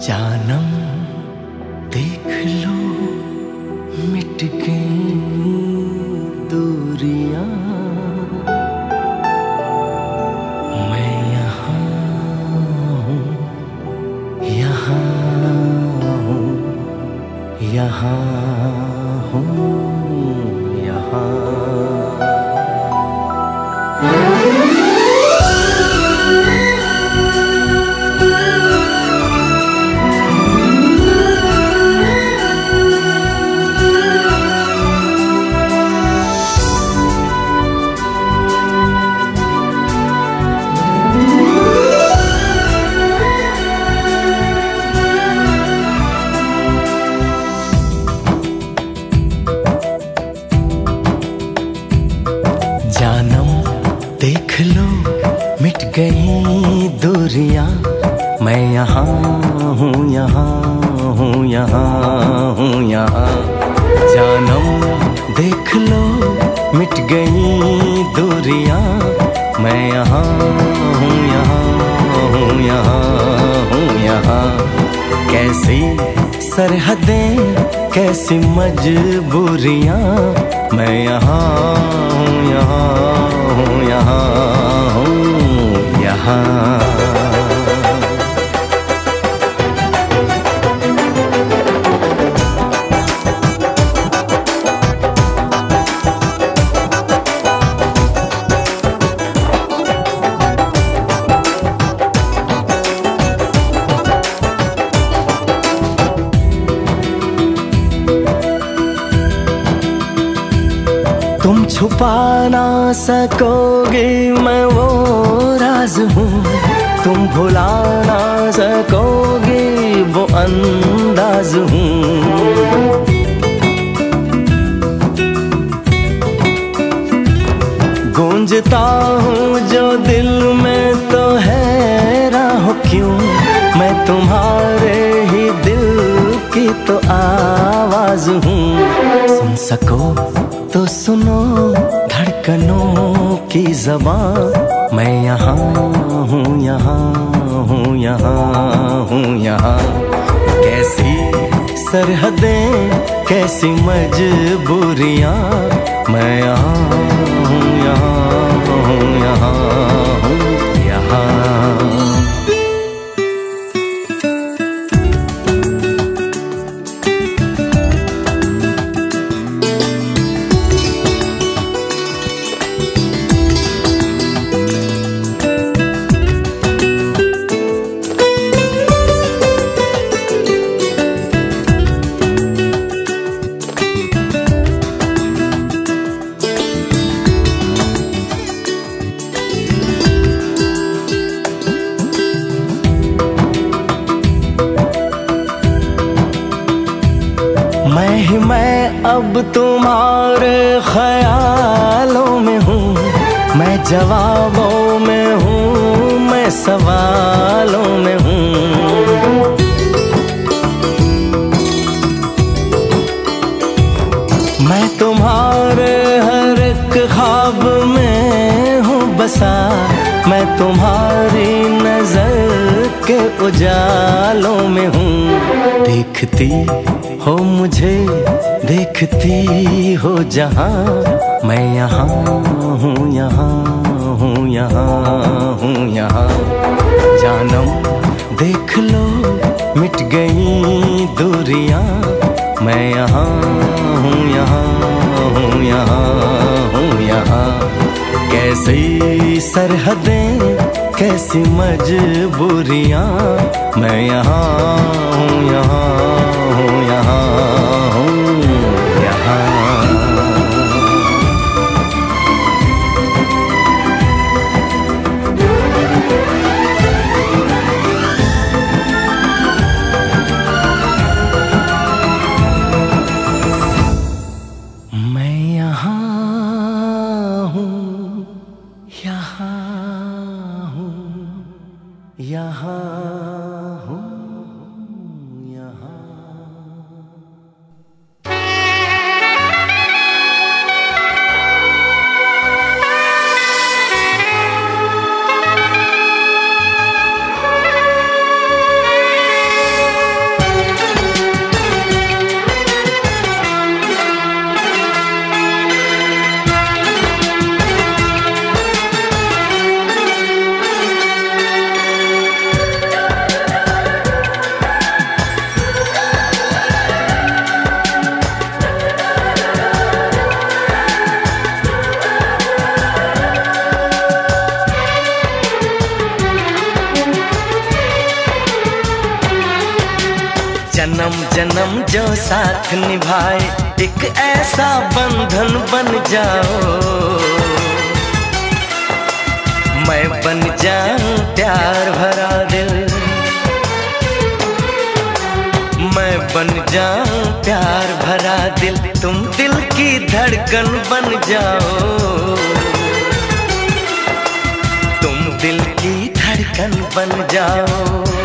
जानम देख लो मिट गई दूरिया। मैं यहाँ यहाँ हूँ यहाँ हूँ। मैं यहाँ हूँ यहाँ हूँ यहाँ हूँ, यहाँ। जानम देख लो, मिट गई दूरियाँ। मैं यहाँ हूँ यहाँ हूँ यहाँ हूँ, यहाँ। कैसी सरहदें, कैसी मजबूरियाँ। मैं यहाँ हूँ यहाँ हूँ यहाँ हूँ, यहाँ। सकोगे मैं वो राज हूँ। तुम भुला ना सकोगे, वो अंदाज हूँ। गूंजता हूँ जो दिल में तो है राह क्यों? मैं तुम्हारे ही दिल की तो आवाज़ हूँ। सुन सको तो सुनो। धड़कनों की जबान। मैं यहाँ हूँ यहाँ हूँ यहाँ हूँ, यहाँ। कैसी सरहदें, कैसी मजबूरियाँ। मैं यहाँ हूँ यहाँ हूँ यहाँ हूँ, यहाँ। जवाबों में हूँ, मैं सवालों में हूँ। मैं तुम्हारे हर एक ख्वाब में हूँ बसा, मैं तुम्हारी नज़र के उजालों में हूँ। देखती हो मुझे देखती हो जहाँ मैं यहाँ हूँ यहाँ हूँ यहाँ हूँ, यहाँ। जानम, देख लो, मिट गई दूरियाँ। मैं यहाँ हूँ यहाँ हूँ यहाँ हूँ, यहाँ। कैसी सरहदें, कैसी मजबूरियाँ। मैं यहाँ हूँ, यहाँ। जो साथ निभाए, एक ऐसा बंधन बन जाओ। मैं बन जाऊँ प्यार भरा दिल। मैं बन जाऊँ प्यार भरा दिल। तुम दिल की धड़कन बन जाओ। तुम दिल की धड़कन बन जाओ।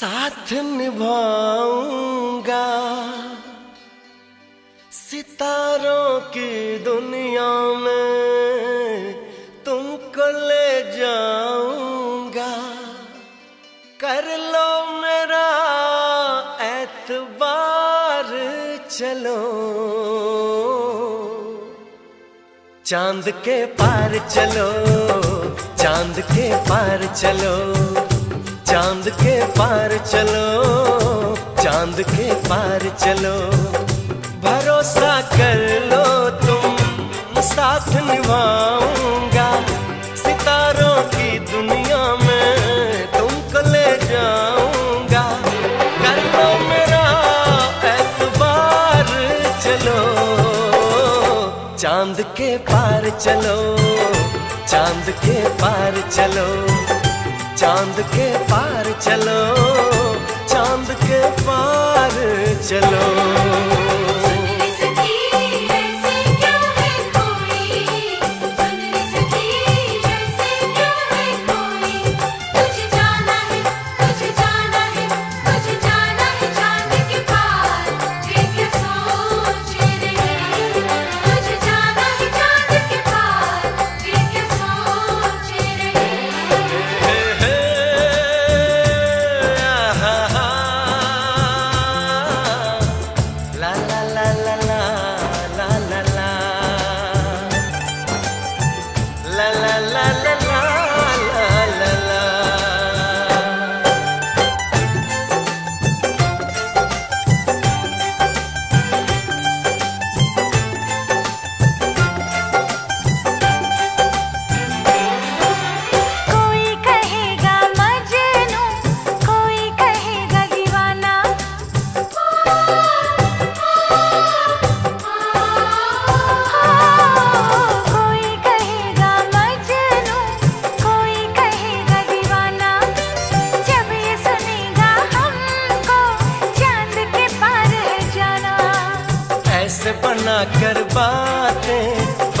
साथ निभाऊँगा। सितारों की दुनिया में तुमको ले जाऊँगा। कर लो मेरा एतबार चलो। चाँद के पार चलो, चाँद के पार चलो। चाँद के पार चलो, चाँद के पार चलो। भरोसा कर लो तुम साथ निभाऊँगा। सितारों की दुनिया में तुमको ले जाऊँगा। कर लो मेरा एतबार चलो। चाँद के पार चलो, चाँद के पार चलो। चाँद के पार चलो चाँद के पार चलो।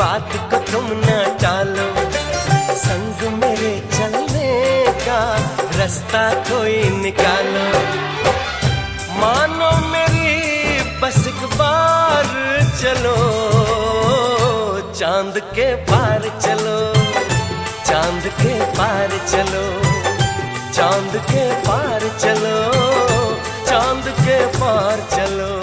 बातें को तुम न टालो। संग मेरे चलने का रास्ता कोई निकालो। मानो मेरी बस बार चलो। चाँद के पार चलो। चाँद के पार चलो। चाँद के पार चलो। चाँद के पार चलो।